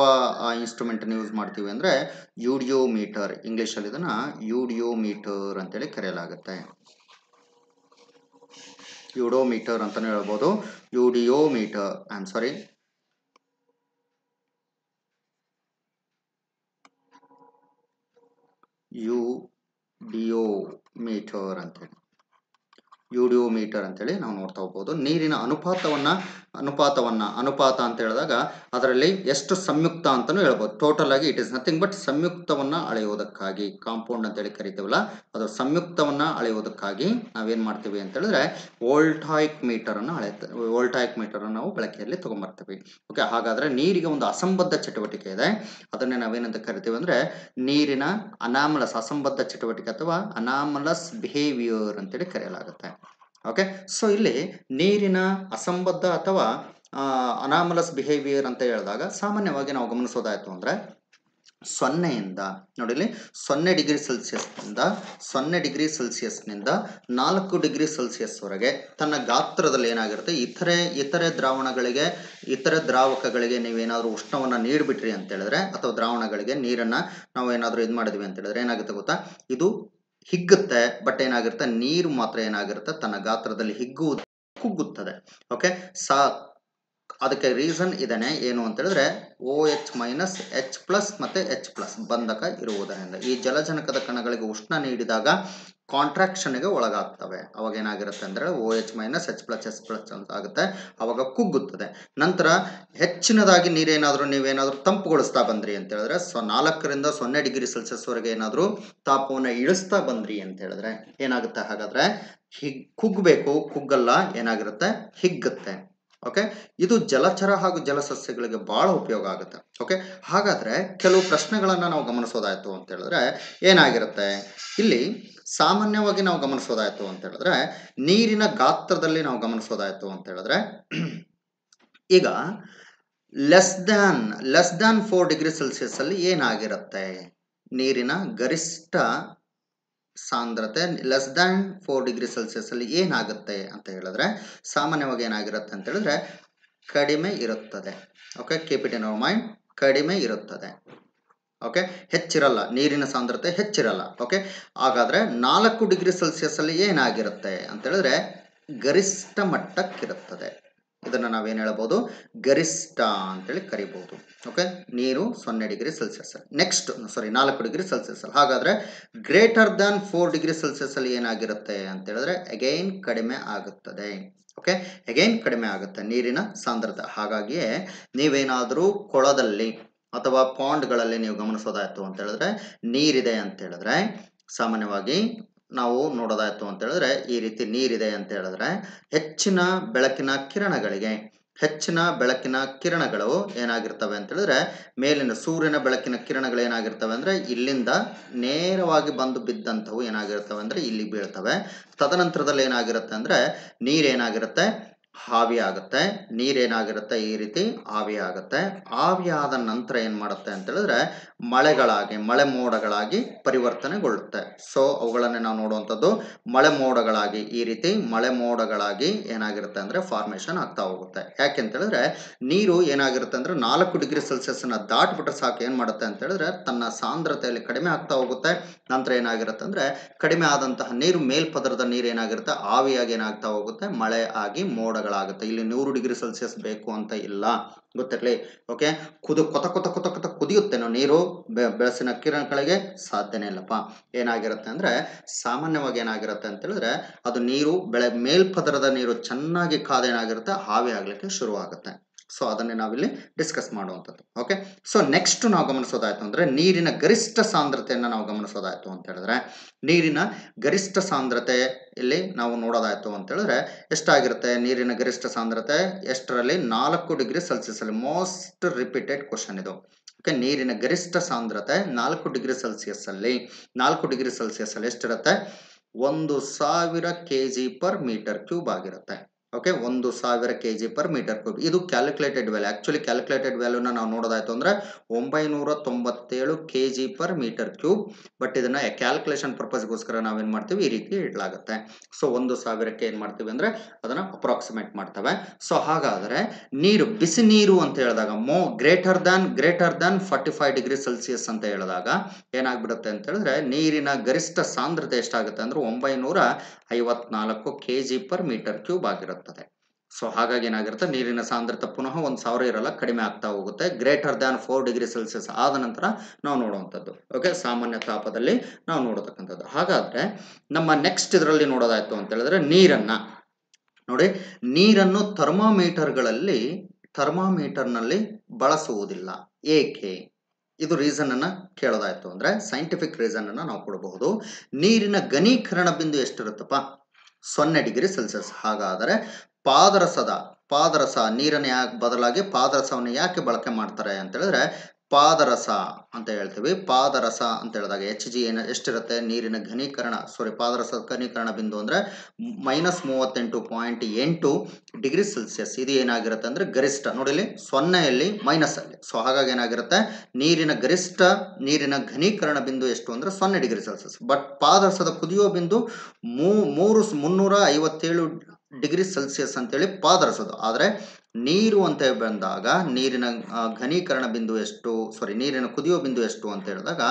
ಇನ್ಸ್ಟ್ರೂಮೆಂಟನ್ನು ಯೂಸ್ ಮಾಡ್ತೀವಿ ಅಂದರೆ ಯೂಡಿಯೋಮೀಟರ್. ಇಂಗ್ಲೀಷಲ್ಲಿ ಇದನ್ನು ಯೂಡಿಯೋಮೀಟರ್ ಅಂತೇಳಿ ಕರೆಯಲಾಗುತ್ತೆ. ಯೂಡೋಮೀಟರ್ ಅಂತಲೇ ಹೇಳ್ಬೋದು. ಯೂಡಿಯೋಮೀಟರ್ ಆಮ್ ಸಾರಿ ಯು ಡಿಯೋಮೀಟರ್ ಅಂತೇಳಿ. ಯೂಡಿಯೋಮೀಟರ್ ಅಂತೇಳಿ ನಾವು ನೋಡ್ತಾ ಹೋಗ್ಬೋದು. ನೀರಿನ ಅನುಪಾತವನ್ನು ಅನುಪಾತವನ್ನು, ಅನುಪಾತ ಅಂತ ಹೇಳಿದಾಗ ಅದರಲ್ಲಿ ಎಷ್ಟು ಸಂಯುಕ್ತ ಅಂತಲೂ ಹೇಳ್ಬೋದು. ಟೋಟಲ್ ಆಗಿ ಇಟ್ ಇಸ್ ನಥಿಂಗ್ ಬಟ್ ಸಂಯುಕ್ತವನ್ನು ಅಳೆಯುವುದಕ್ಕಾಗಿ. ಕಾಂಪೌಂಡ್ ಅಂತೇಳಿ ಕರಿತೀವಲ್ಲ, ಅದು ಸಂಯುಕ್ತವನ್ನು ಅಳೆಯುವುದಕ್ಕಾಗಿ ನಾವೇನು ಮಾಡ್ತೀವಿ ಅಂತ ಹೇಳಿದ್ರೆ ವೋಲ್ಟಾಯಿಕ್ ಮೀಟರನ್ನು ಅಳೆಯುತ್ತೆ. ವೋಲ್ಟಾಯಿಕ್ ಮೀಟರನ್ನು ನಾವು ಬಳಕೆಯಲ್ಲಿ ತೊಗೊಂಬರ್ತೀವಿ. ಓಕೆ ಹಾಗಾದರೆ ನೀರಿಗೆ ಒಂದು ಅಸಂಬದ್ಧ ಚಟುವಟಿಕೆ ಇದೆ. ಅದನ್ನೇ ನಾವೇನಂತ ಕರಿತೀವಿ ಅಂದರೆ ನೀರಿನ ಅನಾಮಲಸ್, ಅಸಂಬದ್ಧ ಚಟುವಟಿಕೆ ಅಥವಾ ಅನಾಮಲಸ್ ಬಿಹೇವಿಯರ್ ಅಂತೇಳಿ ಕರೆಯಲಾಗುತ್ತೆ. ಓಕೆ ಸೊ ಇಲ್ಲಿ ನೀರಿನ ಅಸಂಬದ್ಧ ಅಥವಾ ಅನಾಮಲಸ್ ಬಿಹೇವಿಯರ್ ಅಂತ ಹೇಳಿದಾಗ ಸಾಮಾನ್ಯವಾಗಿ ನಾವು ಗಮನಿಸೋದಾಯಿತು ಅಂದರೆ ಸೊನ್ನೆಯಿಂದ, ನೋಡಿ ಇಲ್ಲಿ ಸೊನ್ನೆ ಡಿಗ್ರಿ ಸೆಲ್ಸಿಯಸ್ನಿಂದ ಸೊನ್ನೆ ಡಿಗ್ರಿ ಸೆಲ್ಸಿಯಸ್ನಿಂದ ನಾಲ್ಕು ಡಿಗ್ರಿ ಸೆಲ್ಸಿಯಸ್ವರೆಗೆ ತನ್ನ ಗಾತ್ರದಲ್ಲಿ ಏನಾಗಿರುತ್ತೆ? ಇತರೆ ಇತರೆ ದ್ರಾವಣಗಳಿಗೆ, ಇತರೆ ದ್ರಾವಕಗಳಿಗೆ ನೀವೇನಾದರೂ ಉಷ್ಣವನ್ನು ನೀಡಿಬಿಟ್ರಿ ಅಂತ ಹೇಳಿದ್ರೆ ಅಥವಾ ದ್ರಾವಣಗಳಿಗೆ ನೀರನ್ನು ನಾವು ಏನಾದರೂ ಇದು ಮಾಡಿದ್ವಿ ಅಂತ ಹೇಳಿದ್ರೆ ಏನಾಗುತ್ತೆ ಗೊತ್ತಾ? ಇದು ಹಿಗ್ಗುತ್ತೆ ಬಟ್ ಏನಾಗಿರುತ್ತೆ ನೀರು ಮಾತ್ರ ಏನಾಗಿರುತ್ತೆ ತನ್ನ ಗಾತ್ರದಲ್ಲಿ ಹಿಗ್ಗುವುದು ಕುಗ್ಗುತ್ತದೆ. ಓಕೆ ಸಾ ಅದಕ್ಕೆ ರೀಸನ್ ಇದನ್ನೇ ಏನು ಅಂತ ಹೇಳಿದ್ರೆ O H minus H plus ಮತ್ತು ಎಚ್ ಪ್ಲಸ್ ಬಂಧಕ ಇರುವುದರಿಂದ. ಈ ಜಲಜನಕದ ಕಣಗಳಿಗೆ ಉಷ್ಣ ನೀಡಿದಾಗ ಕಾಂಟ್ರಾಕ್ಷನ್ಗೆ ಒಳಗಾಗ್ತವೆ. ಅವಾಗ ಏನಾಗಿರುತ್ತೆ ಅಂದ್ರೆ O H minus H plus H plus ಅಂತ ಆಗುತ್ತೆ. ಅವಾಗ ಕುಗ್ಗುತ್ತದೆ. ನಂತರ ಹೆಚ್ಚಿನದಾಗಿ ನೀರೇನಾದರೂ ನೀವೇನಾದ್ರೂ ತಂಪುಗೊಳಿಸ್ತಾ ಬಂದ್ರಿ ಅಂತ ಹೇಳಿದ್ರೆ ಸೊ ನಾಲ್ಕರಿಂದ ಸೊನ್ನೆ ಡಿಗ್ರಿ ಸೆಲ್ಸಿಯಸ್ವರೆಗೆ ಏನಾದರೂ ತಾಪವನ್ನು ಇಳಿಸ್ತಾ ಬಂದ್ರಿ ಅಂತ ಹೇಳಿದ್ರೆ ಏನಾಗುತ್ತೆ ಹಾಗಾದರೆ ಹಿಗ್ ಕುಗ್ಗಬೇಕು ಕುಗ್ಗಲ್ಲ, ಏನಾಗಿರುತ್ತೆ? ಹಿಗ್ಗುತ್ತೆ. ಓಕೆ ಇದು ಜಲಚರ ಹಾಗೂ ಜಲಸಸ್ಯಗಳಿಗೆ ಬಹಳ ಉಪಯೋಗ ಆಗುತ್ತೆ. ಓಕೆ ಹಾಗಾದ್ರೆ ಕೆಲವು ಪ್ರಶ್ನೆಗಳನ್ನು ನಾವು ಗಮನಿಸೋದಾಯ್ತು ಅಂತ ಹೇಳಿದ್ರೆ ಏನಾಗಿರುತ್ತೆ? ಇಲ್ಲಿ ಸಾಮಾನ್ಯವಾಗಿ ನಾವು ಗಮನಿಸೋದಾಯ್ತು ಅಂತ ಹೇಳಿದ್ರೆ ನೀರಿನ ಗಾತ್ರದಲ್ಲಿ ನಾವು ಗಮನಿಸೋದಾಯ್ತು ಅಂತ ಹೇಳಿದ್ರೆ ಈಗ less than less than four degree Celsius ಅಲ್ಲಿ ಏನಾಗಿರುತ್ತೆ? ನೀರಿನ ಗರಿಷ್ಠ ಸಾಂದ್ರತೆ less than four degree Celsius ಅಲ್ಲಿ ಏನಾಗುತ್ತೆ ಅಂತ ಹೇಳಿದ್ರೆ, ಸಾಮಾನ್ಯವಾಗಿ ಏನಾಗಿರುತ್ತೆ ಅಂತ ಹೇಳಿದ್ರೆ, ಕಡಿಮೆ ಇರುತ್ತದೆ. ಓಕೆ ಕೀಪ್ ಇಟ್ ಮೈಂಡ್ ಕಡಿಮೆ ಇರುತ್ತದೆ. ಓಕೆ ಹೆಚ್ಚಿರಲ್ಲ. ನೀರಿನ ಸಾಂದ್ರತೆ ಹೆಚ್ಚಿರಲ್ಲ. ಓಕೆ ಹಾಗಾದ್ರೆ ನಾಲ್ಕು ಡಿಗ್ರಿ ಸೆಲ್ಸಿಯಸ್ ಅಲ್ಲಿ ಏನಾಗಿರುತ್ತೆ ಅಂತ ಹೇಳಿದ್ರೆ, ಗರಿಷ್ಠ ಮಟ್ಟಕ್ಕಿರುತ್ತದೆ. ಇದನ್ನು ನಾವೇನು ಹೇಳ್ಬೋದು? ಗರಿಷ್ಠ ಅಂತೇಳಿ ಕರಿಬೋದು. ಓಕೆ ನೀರು ಸೊನ್ನೆ ಡಿಗ್ರಿ ಸೆಲ್ಸಿಯಸ್ ನೆಕ್ಸ್ಟ್ ಸಾರಿ ನಾಲ್ಕು ಡಿಗ್ರಿ ಸೆಲ್ಸಿಯಸ್ ಅಲ್ಲಿ. ಹಾಗಾದರೆ greater than four degree Celsius ಅಲ್ಲಿ ಏನಾಗಿರುತ್ತೆ ಅಂತ ಹೇಳಿದ್ರೆ ಅಗೈನ್ ಕಡಿಮೆ ಆಗುತ್ತದೆ. ಓಕೆ ಅಗೈನ್ ಕಡಿಮೆ ಆಗುತ್ತೆ ನೀರಿನ ಸಾಂದ್ರತೆ. ಹಾಗಾಗಿಯೇ ನೀವೇನಾದರೂ ಕೊಳದಲ್ಲಿ ಅಥವಾ ಪಾಂಡ್ಗಳಲ್ಲಿ ನೀವು ಗಮನಿಸೋದಾಯಿತು ಅಂತ ಹೇಳಿದ್ರೆ ನೀರಿದೆ ಅಂತ ಹೇಳಿದ್ರೆ ಸಾಮಾನ್ಯವಾಗಿ ನಾವು ನೋಡೋದಾಯ್ತು ಅಂತ ಹೇಳಿದ್ರೆ ಈ ರೀತಿ ನೀರಿದೆ ಅಂತ ಹೇಳಿದ್ರೆ ಹೆಚ್ಚಿನ ಬೆಳಕಿನ ಕಿರಣಗಳಿಗೆ ಹೆಚ್ಚಿನ ಬೆಳಕಿನ ಕಿರಣಗಳು ಏನಾಗಿರ್ತವೆ ಅಂತ ಹೇಳಿದ್ರೆ ಮೇಲಿನ ಸೂರ್ಯನ ಬೆಳಕಿನ ಕಿರಣಗಳು ಏನಾಗಿರ್ತವೆ ಅಂದ್ರೆ ಇಲ್ಲಿಂದ ನೇರವಾಗಿ ಬಂದು ಬಿದ್ದಂಥವು ಏನಾಗಿರ್ತವೆ ಅಂದ್ರೆ ಇಲ್ಲಿ ಬೀಳ್ತವೆ. ತದನಂತರದಲ್ಲಿ ಏನಾಗಿರುತ್ತೆ ಅಂದ್ರೆ ನೀರೇನಾಗಿರುತ್ತೆ ಆವಿ ಆಗುತ್ತೆ, ನೀರೇನಾಗಿರುತ್ತೆ ಈ ರೀತಿ ಆವಿ ಆಗುತ್ತೆ. ಆವಿ ಆದ ನಂತರ ಏನು ಮಾಡುತ್ತೆ ಅಂತ ಹೇಳಿದ್ರೆ ಮಳೆಗಳಾಗಿ, ಮಳೆ ಮೋಡಗಳಾಗಿ ಪರಿವರ್ತನೆಗೊಳ್ಳುತ್ತೆ. ಸೊ ಅವುಗಳನ್ನೇ ನಾವು ನೋಡುವಂಥದ್ದು ಮಳೆ ಮೋಡಗಳಾಗಿ, ಈ ರೀತಿ ಮಳೆ ಮೋಡಗಳಾಗಿ ಏನಾಗಿರುತ್ತೆ ಅಂದರೆ ಫಾರ್ಮೇಷನ್ ಆಗ್ತಾ ಹೋಗುತ್ತೆ. ಯಾಕೆ ಅಂತ ಹೇಳಿದ್ರೆ ನೀರು ಏನಾಗಿರುತ್ತೆ ಅಂದ್ರೆ ನಾಲ್ಕು ಡಿಗ್ರಿ ಸೆಲ್ಸಿಯಸ್ನ ದಾಟ್ಬಿಟ್ರೆ ಸಾಕು. ಏನು ಮಾಡುತ್ತೆ ಅಂತ ಹೇಳಿದ್ರೆ ತನ್ನ ಸಾಂದ್ರತೆಯಲ್ಲಿ ಕಡಿಮೆ ಆಗ್ತಾ ಹೋಗುತ್ತೆ. ನಂತರ ಏನಾಗಿರುತ್ತೆ ಅಂದರೆ ಕಡಿಮೆ ಆದಂತಹ ನೀರು ಮೇಲ್ಪದರದ ನೀರು ಏನಾಗಿರುತ್ತೆ ಆವಿಯಾಗಿ ಏನಾಗ್ತಾ ಹೋಗುತ್ತೆ, ಮಳೆ ಆಗಿ ಮೋಡಗಳಾಗುತ್ತೆ ಇಲ್ಲಿ ನೂರು ಡಿಗ್ರಿ ಸೆಲ್ಸಿಯಸ್ ಬೇಕು ಅಂತ ಇಲ್ಲ. ಗೊತ್ತಿರಲಿ ಓಕೆ? ಕುದು, ಕೊತ ಕೊತ ಕೊತ ಕೊತ ಕುದಿಯುತ್ತೇನೋ ನೀರು ಬೆಳಸಿನ ಕಿರಣಗಳಿಗೆ ಸಾಧ್ಯನೇ ಇಲ್ಲಪ್ಪ. ಏನಾಗಿರುತ್ತೆ ಅಂದರೆ, ಸಾಮಾನ್ಯವಾಗಿ ಏನಾಗಿರುತ್ತೆ ಅಂತ ಹೇಳಿದ್ರೆ, ಅದು ನೀರು, ಬೆಳೆ ಮೇಲ್ಪದರದ ನೀರು ಚೆನ್ನಾಗಿ ಕಾದೇನಾಗಿರುತ್ತೆ, ಹಾವಿ ಆಗಲಿಕ್ಕೆ ಶುರುವಾಗುತ್ತೆ. ಸೊ ಅದನ್ನೇ ನಾವಿಲ್ಲಿ ಡಿಸ್ಕಸ್ ಮಾಡುವಂಥದ್ದು. ಓಕೆ ಸೊ ನೆಕ್ಸ್ಟ್ ನಾವು ಗಮನಿಸೋದಾಯ್ತು ಅಂದರೆ ನೀರಿನ ಗರಿಷ್ಠ ಸಾಂದ್ರತೆಯನ್ನು ನಾವು ಗಮನಿಸೋದಾಯ್ತು ಅಂತ ಹೇಳಿದ್ರೆ, ನೀರಿನ ಗರಿಷ್ಠ ಸಾಂದ್ರತೆ ಇಲ್ಲಿ ನಾವು ನೋಡೋದಾಯ್ತು ಅಂತ ಹೇಳಿದ್ರೆ ಎಷ್ಟಾಗಿರುತ್ತೆ? ನೀರಿನ ಗರಿಷ್ಠ ಸಾಂದ್ರತೆ ಎಷ್ಟರಲ್ಲಿ? ನಾಲ್ಕು ಡಿಗ್ರಿ ಸೆಲ್ಸಿಯಸ್ ಅಲ್ಲಿ. ಮೋಸ್ಟ್ ರಿಪೀಟೆಡ್ ಕ್ವಶನ್ ಇದು. ಓಕೆ ನೀರಿನ ಗರಿಷ್ಠ ಸಾಂದ್ರತೆ ನಾಲ್ಕು ಡಿಗ್ರಿ ಸೆಲ್ಸಿಯಸ್ ಅಲ್ಲಿ. ನಾಲ್ಕು ಡಿಗ್ರಿ ಸೆಲ್ಸಿಯಸ್ ಅಲ್ಲಿ ಎಷ್ಟಿರುತ್ತೆ? ಒಂದು ಸಾವಿರ K G per metre cube ಆಗಿರುತ್ತೆ. ಓಕೆ ಒಂದು ಸಾವಿರ K G per metre cube ಇದು ಕ್ಯಾಲ್ಕುಲೇಟೆಡ್ ವ್ಯಾಲ್ಯೂ ಆ್ಯಕ್ಚುಲಿ ಕ್ಯಾಲ್ಕುಲೇಟೆಡ್ ವ್ಯಾಲ್ಯೂನ ನಾವು ನೋಡೋದಾಯ್ತು ಅಂದರೆ ಒಂಬೈನೂರ ತೊಂಬತ್ತೇಳು K G per metre cube but ಇದನ್ನು ಕ್ಯಾಲ್ಕುಲೇಷನ್ ಪರ್ಪಸ್ಗೋಸ್ಕರ ನಾವೇನು ಮಾಡ್ತೀವಿ? ಈ ರೀತಿ ಇಡಲಾಗುತ್ತೆ. ಸೊ ಒಂದು ಸಾವಿರಕ್ಕೆ ಏನು ಮಾಡ್ತೀವಿ ಅಂದರೆ ಅದನ್ನು ಅಪ್ರಾಕ್ಸಿಮೇಟ್ ಮಾಡ್ತವೆ. ಸೊ ಹಾಗಾದರೆ ನೀರು, ಬಿಸಿ ನೀರು ಅಂತ ಹೇಳಿದಾಗ, ಮೋ greater than greater than forty five degree Celsius ಅಂತ ಹೇಳಿದಾಗ ಏನಾಗ್ಬಿಡುತ್ತೆ ಅಂತ ಹೇಳಿದ್ರೆ ನೀರಿನ ಗರಿಷ್ಠ ಸಾಂದ್ರತೆ ಎಷ್ಟಾಗುತ್ತೆ ಅಂದ್ರೆ ಒಂಬೈನೂರ ಐವತ್ನಾಲ್ಕು K G per metre cube ಆಗಿರುತ್ತದೆ ಸೊ ಹಾಗಾಗಿ ಏನಾಗಿರುತ್ತೆ? ನೀರಿನ ಸಾಂದ್ರತೆ ಪುನಃ ಒಂದು ಸಾವಿರ ಇರಲ್ಲ, ಕಡಿಮೆ ಆಗ್ತಾ ಹೋಗುತ್ತೆ. Greater than four degree Celsius ಆದ ನಂತರ ನಾವು ನೋಡುವಂಥದ್ದು. ಓಕೆ ಸಾಮಾನ್ಯ ತಾಪದಲ್ಲಿ ನಾವು ನೋಡತಕ್ಕಂಥದ್ದು. ಹಾಗಾದ್ರೆ ನಮ್ಮ ನೆಕ್ಸ್ಟ್ ಇದರಲ್ಲಿ ನೋಡೋದಾಯ್ತು ಅಂತ ಹೇಳಿದ್ರೆ ನೀರನ್ನ. ನೋಡಿ, ನೀರನ್ನು ಥರ್ಮಾಮೀಟರ್ಗಳಲ್ಲಿ, ಥರ್ಮಾಮೀಟರ್ನಲ್ಲಿ ಬಳಸುವುದಿಲ್ಲ. ಏಕೆ? ಇದು ರೀಸನ್ ಅನ್ನ ಕೇಳೋದಾಯ್ತು ಅಂದ್ರೆ ಸೈಂಟಿಫಿಕ್ ರೀಸನ್ ಅನ್ನ ನಾವು ಕೊಡಬಹುದು. ನೀರಿನ ಘನೀಕರಣ ಬಿಂದು ಎಷ್ಟಿರುತ್ತಪ್ಪ? ಸೊನ್ನೆ ಡಿಗ್ರಿ ಸೆಲ್ಸಿಯಸ್. ಹಾಗಾದರೆ ಪಾದರಸದ, ಪಾದರಸ ನೀರನ್ನು ಯಾಕೆ ಬದಲಾಗಿ ಪಾದರಸವನ್ನು ಯಾಕೆ ಬಳಕೆ ಮಾಡ್ತಾರೆ ಅಂತ ಹೇಳಿದ್ರೆ ಪಾದರಸ ಅಂತ ಹೇಳ್ತೀವಿ. ಪಾದರಸ ಅಂತ ಹೇಳಿದಾಗ ಎಚ್ ಜಿ ಏನು ಎಷ್ಟಿರುತ್ತೆ? ನೀರಿನ ಘನೀಕರಣ ಸಾರಿ ಪಾದರಸದ ಘನೀಕರಣ ಬಿಂದು ಅಂದರೆ ಮೈನಸ್ ಮೂವತ್ತೆಂಟು ಪಾಯಿಂಟ್ ಎಂಟು ಡಿಗ್ರಿ ಸೆಲ್ಸಿಯಸ್ ಇದು ಏನಾಗಿರುತ್ತೆ ಅಂದರೆ ಗರಿಷ್ಠ. ನೋಡಿಲಿ ಸೊನ್ನೆಯಲ್ಲಿ ಮೈನಸ್ ಅಲ್ಲಿ. ಸೊ ಹಾಗಾಗಿ ಏನಾಗಿರುತ್ತೆ? ನೀರಿನ ಗರಿಷ್ಠ, ನೀರಿನ ಘನೀಕರಣ ಬಿಂದು ಎಷ್ಟು ಅಂದರೆ ಸೊನ್ನೆ ಡಿಗ್ರಿ ಸೆಲ್ಸಿಯಸ್ ಬಟ್ ಪಾದರಸದ ಕುದಿಯೋ ಬಿಂದು ಮೂರು, ಮುನ್ನೂರ ಐವತ್ತೇಳು ಡಿಗ್ರಿ ಸೆಲ್ಸಿಯಸ್ ಅಂತೇಳಿ ಪಾದರಸದು. ಆದರೆ ನೀರು ಅಂತ ಬಂದಾಗ ನೀರಿನ ಘನೀಕರಣ ಬಿಂದು ಎಷ್ಟು ಸಾರಿ ನೀರಿನ ಕುದಿಯೋ ಬಿಂದು ಎಷ್ಟು ಅಂತ ಹೇಳಿದಾಗ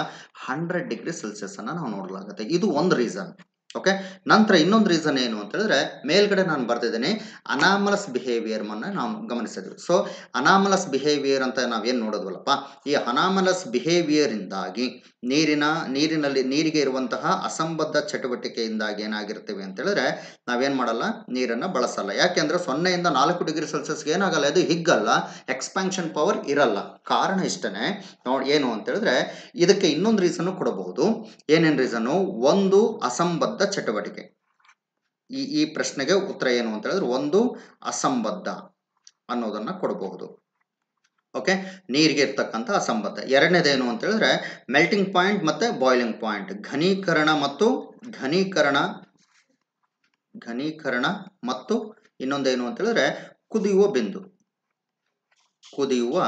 ಹಂಡ್ರೆಡ್ ಡಿಗ್ರಿ ಸೆಲ್ಸಿಯಸ್ ಅನ್ನು ನಾವು ನೋಡಲಾಗುತ್ತೆ. ಇದು ಒಂದು ರೀಸನ್ ಓಕೆ ನಂತರ ಇನ್ನೊಂದು ರೀಸನ್ ಏನು ಅಂತ ಹೇಳಿದ್ರೆ, ಮೇಲ್ಗಡೆ ನಾನು ಬರ್ತಿದ್ದೇನೆ ಅನಾಮಲಸ್ ಬಿಹೇವಿಯರ್ ಅನ್ನ ನಾವು ಗಮನಿಸಿದ್ವಿ ಸೊ ಅನಾಮಲಸ್ ಬಿಹೇವಿಯರ್ ಅಂತ ನಾವೇನು ನೋಡೋದ್ವಲ್ಲಪ್ಪ? ಈ ಅನಾಮಲಸ್ ಬಿಹೇವಿಯರ್ ಇಂದಾಗಿ ನೀರಿನ, ನೀರಿನಲ್ಲಿ, ನೀರಿಗೆ ಇರುವಂತಹ ಅಸಂಬದ್ಧ ಚಟುವಟಿಕೆಯಿಂದಾಗಿ ಏನಾಗಿರ್ತೀವಿ ಅಂತ ಹೇಳಿದ್ರೆ, ನಾವೇನ್ ಮಾಡಲ್ಲ, ನೀರನ್ನ ಬಳಸಲ್ಲ. ಯಾಕೆಂದ್ರೆ ಸೊನ್ನೆಯಿಂದ ನಾಲ್ಕು ಡಿಗ್ರಿ ಸೆಲ್ಸಿಯಸ್ಗೆ ಏನಾಗಲ್ಲ, ಇದು ಹಿಗ್ಗಲ್ಲ ಎಕ್ಸ್ಪಾನ್ಷನ್ ಪವರ್ ಇರಲ್ಲ. ಕಾರಣ ಇಷ್ಟನೇ. ನೋಡಿ, ಏನು ಅಂತ ಹೇಳಿದ್ರೆ, ಇದಕ್ಕೆ ಇನ್ನೊಂದು ರೀಸನ್ ಕೊಡಬಹುದು. ಏನೇನು ರೀಸನ್ ಒಂದು ಅಸಂಬದ್ಧ ಚಟುವಟಿಕೆ. ಈ ಈ ಪ್ರಶ್ನೆಗೆ ಉತ್ತರ ಏನು ಅಂತ ಹೇಳಿದ್ರೆ ಒಂದು ಅಸಂಬದ್ಧ ಅನ್ನೋದನ್ನ ಕೊಡಬಹುದು. ಓಕೆ ನೀರಿಗೆ ಇರ್ತಕ್ಕಂಥ ಅಸಂಬದ್ಧ. ಎರಡನೇದೇನು ಅಂತ ಹೇಳಿದ್ರೆ ಮೆಲ್ಟಿಂಗ್ ಪಾಯಿಂಟ್ ಮತ್ತೆ ಬಾಯ್ಲಿಂಗ್ ಪಾಯಿಂಟ್ ಘನೀಕರಣ ಮತ್ತು ಘನೀಕರಣ ಘನೀಕರಣ ಮತ್ತು ಇನ್ನೊಂದೇನು ಅಂತ ಹೇಳಿದ್ರೆ ಕುದಿಯುವ ಬಿಂದು. ಕುದಿಯುವ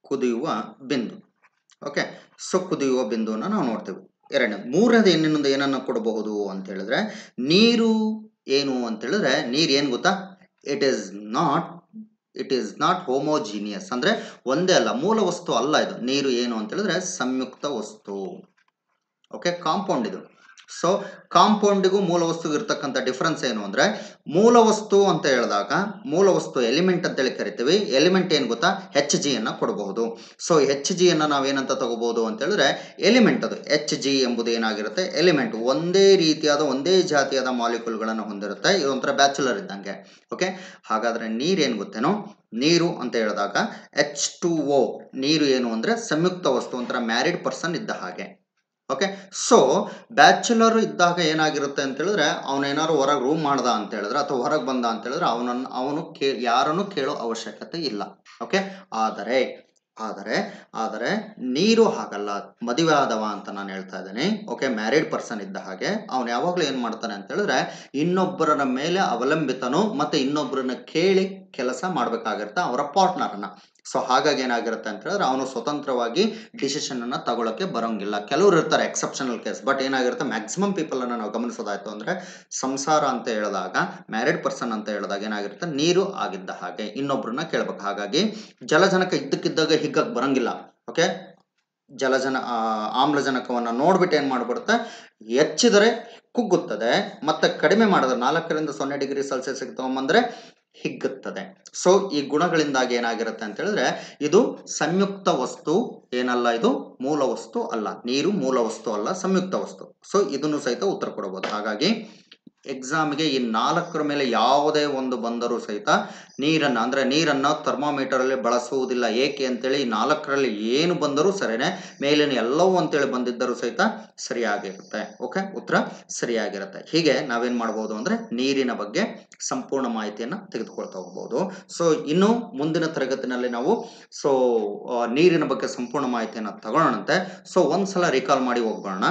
ಕುದಿಯುವ ಬಿಂದು. ಓಕೆ ಸೊ ಕುದಿಯುವ ಬಿಂದುವನ್ನು ನಾವು ನೋಡ್ತೇವೆ. ಎರಡನೇ, ಮೂರನೇದು ಇನ್ನೊಂದು ಏನನ್ನ ಕೊಡಬಹುದು ಅಂತ ಹೇಳಿದ್ರೆ, ನೀರು ಏನು ಅಂತ ಹೇಳಿದ್ರೆ, ನೀರು ಏನು ಗೊತ್ತಾ? It is not it is not homogeneous ಅಂದ್ರೆ ಒಂದೇ ಅಲ್ಲ, ಮೂಲ ವಸ್ತು ಅಲ್ಲ ಇದು. ನೀರು ಏನು ಅಂತ ಹೇಳಿದ್ರೆ, ಸಂಯುಕ್ತ ವಸ್ತು. ಓಕೆ ಕಾಂಪೌಂಡ್ ಇದು. ಸೊ ಕಾಂಪೌಂಡಿಗೂ ಮೂಲ ವಸ್ತುಗೂ ಇರ್ತಕ್ಕಂಥ ಡಿಫ್ರೆನ್ಸ್ ಏನು ಅಂದರೆ ಮೂಲ ವಸ್ತು ಅಂತ ಹೇಳಿದಾಗ ಮೂಲ ವಸ್ತು ಎಲಿಮೆಂಟ್ ಅಂತೇಳಿ ಕರಿತೀವಿ. ಎಲಿಮೆಂಟ್ ಏನು ಗೊತ್ತಾ? ಹೆಚ್ ಜಿ ಅನ್ನು ಕೊಡಬಹುದು. ಸೊ ಹೆಚ್ ಜಿ ನಾವು ನಾವೇನಂತ ತಗೋಬಹುದು ಅಂತ ಹೇಳಿದ್ರೆ ಎಲಿಮೆಂಟ್ ಅದು. ಎಚ್ ಜಿ ಎಂಬುದು ಏನಾಗಿರುತ್ತೆ? ಎಲಿಮೆಂಟ್ ಒಂದೇ ರೀತಿಯಾದ, ಒಂದೇ ಜಾತಿಯಾದ ಮಾಲಿಕ್ಯೂಲ್ಗಳನ್ನು ಹೊಂದಿರುತ್ತೆ. ಇದೊಂಥರ ಬ್ಯಾಚುಲರ್ ಇದ್ದಂಗೆ. ಓಕೆ ಹಾಗಾದ್ರೆ ನೀರೇನು ಗೊತ್ತೇನೋ? ನೀರು ಅಂತ ಹೇಳಿದಾಗ ಎಚ್ ಟು ಓ ನೀರು ಏನು ಅಂದ್ರೆ ಸಂಯುಕ್ತ ವಸ್ತು, ಒಂಥರ ಮ್ಯಾರಿಡ್ ಪರ್ಸನ್ ಇದ್ದ ಹಾಗೆ. ಓಕೆ ಸೊ ಬ್ಯಾಚುಲರ್ ಇದ್ದಾಗ ಏನಾಗಿರುತ್ತೆ ಅಂತ ಹೇಳಿದ್ರೆ, ಅವನೇನಾದ್ರು ಹೊರಗೆ ರೂಮ್ ಮಾಡ್ದ ಅಂತ ಹೇಳಿದ್ರೆ, ಅಥವಾ ಹೊರಗೆ ಬಂದ ಅಂತ ಹೇಳಿದ್ರೆ ಅವನನ್ನು ಅವನು ಕೇ, ಯಾರನ್ನು ಕೇಳೋ ಅವಶ್ಯಕತೆ ಇಲ್ಲ. ಓಕೆ ಆದರೆ ಆದರೆ ಆದರೆ ನೀರು ಹಾಗಲ್ಲ. ಮದುವೆ ಆದವ ಅಂತ ನಾನು ಹೇಳ್ತಾ ಇದ್ದೀನಿ. ಓಕೆ ಮ್ಯಾರಿಡ್ ಪರ್ಸನ್ ಇದ್ದ ಹಾಗೆ. ಅವನು ಯಾವಾಗಲೂ ಏನು ಮಾಡ್ತಾನೆ ಅಂತ ಹೇಳಿದ್ರೆ ಇನ್ನೊಬ್ಬರ ಮೇಲೆ ಅವಲಂಬಿತನು, ಮತ್ತು ಇನ್ನೊಬ್ಬರನ್ನ ಕೇಳಿ ಕೆಲಸ ಮಾಡಬೇಕಾಗಿರ್ತ ಅವರ ಪಾರ್ಟ್ನರ್ನ ಸೊ ಹಾಗಾಗಿ ಏನಾಗಿರುತ್ತೆ ಅಂತ ಹೇಳಿದ್ರೆ, ಅವನು ಸ್ವತಂತ್ರವಾಗಿ ಡಿಸಿಷನ್ ಅನ್ನ ತಗೊಳಕ್ಕೆ ಬರೋಂಗಿಲ್ಲ. ಕೆಲವರು ಇರ್ತಾರೆ ಎಕ್ಸೆಪ್ಷನಲ್ ಕೇಸ್ ಬಟ್ ಏನಾಗಿರುತ್ತೆ ಮ್ಯಾಕ್ಸಿಮಮ್ ಪೀಪಲ್ ಅನ್ನ ನಾವು ಗಮನಿಸೋದಾಯ್ತು ಅಂದ್ರೆ, ಸಂಸಾರ ಅಂತ ಹೇಳಿದಾಗ ಮ್ಯಾರಿಡ್ ಪರ್ಸನ್ ಅಂತ ಹೇಳಿದಾಗ ಏನಾಗಿರುತ್ತೆ, ನೀರು ಆಗಿದ್ದ ಹಾಗೆ. ಇನ್ನೊಬ್ರನ್ನ ಕೇಳ್ಬೇಕು. ಹಾಗಾಗಿ, ಜಲಜನಕ ಇದ್ದಕ್ಕಿದ್ದಾಗ ಹಿಗ್ಗಕ್ಕೆ ಬರಂಗಿಲ್ಲ ಓಕೆ ಜಲಜನ ಆಮ್ಲಜನಕವನ್ನು ನೋಡ್ಬಿಟ್ಟು ಏನ್ ಮಾಡ್ಬಿಡುತ್ತೆ, ಹೆಚ್ಚಿದರೆ ಕುಗ್ಗುತ್ತದೆ, ಮತ್ತೆ ಕಡಿಮೆ ಮಾಡಿದ್ರೆ ನಾಲ್ಕರಿಂದ ಸೊನ್ನೆ ಡಿಗ್ರಿ ಸೆಲ್ಸಿಯಸ್ ತಗೊಂಬಂದ್ರೆ ಹಿಗ್ಗುತ್ತದೆ. ಸೊ ಈ ಗುಣಗಳಿಂದಾಗಿ ಏನಾಗಿರುತ್ತೆ ಅಂತ ಹೇಳಿದ್ರೆ ಇದು ಸಂಯುಕ್ತ ವಸ್ತು ಏನಲ್ಲ, ಇದು ಮೂಲ ವಸ್ತು ಅಲ್ಲ. ನೀರು ಮೂಲ ವಸ್ತು ಅಲ್ಲ, ಸಂಯುಕ್ತ ವಸ್ತು. ಸೊ ಇದನ್ನು ಸಹಿತ ಉತ್ತರ ಕೊಡಬಹುದು ಹಾಗಾಗಿ ಎಕ್ಸಾಮ್ಗೆ ಈ ನಾಲ್ಕರ ಮೇಲೆ ಯಾವುದೇ ಒಂದು ಬಂದರೂ ಸಹಿತ ನೀರನ್ನು, ಅಂದರೆ ನೀರನ್ನು ಥರ್ಮಾಮೀಟರಲ್ಲಿ ಬಳಸುವುದಿಲ್ಲ. ಏಕೆ ಅಂತೇಳಿ ಈ ನಾಲ್ಕರಲ್ಲಿ ಏನು ಬಂದರೂ ಸರಿನೇ, ಮೇಲಿನ ಎಲ್ಲವೂ ಅಂತೇಳಿ ಬಂದಿದ್ದರೂ ಸಹಿತ ಸರಿಯಾಗಿರುತ್ತೆ. ಓಕೆ ಉತ್ತರ ಸರಿಯಾಗಿರುತ್ತೆ. ಹೀಗೆ ನಾವೇನು ಮಾಡ್ಬೋದು ಅಂದರೆ ನೀರಿನ ಬಗ್ಗೆ ಸಂಪೂರ್ಣ ಮಾಹಿತಿಯನ್ನು ತೆಗೆದುಕೊಳ್ತಾ ಹೋಗ್ಬೋದು. ಸೊ ಇನ್ನು ಮುಂದಿನ ತರಗತಿನಲ್ಲಿ ನಾವು ಸೊ ನೀರಿನ ಬಗ್ಗೆ ಸಂಪೂರ್ಣ ಮಾಹಿತಿಯನ್ನು ತಗೊಳ್ಳೋಣಂತೆ. ಸೊ ಒಂದ್ಸಲ ರಿಕಾಲ್ ಮಾಡಿ ಹೋಗ್ಬೋಣ